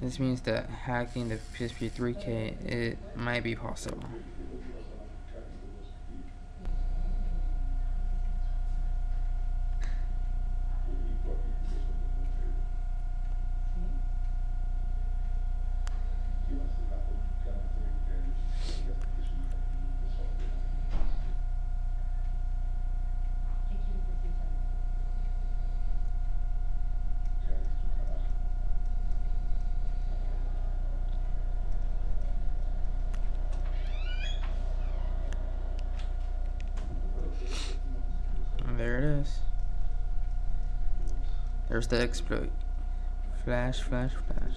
This means that hacking the PSP 3K it might be possible. There it is. There's the exploit. Flash, flash, flash.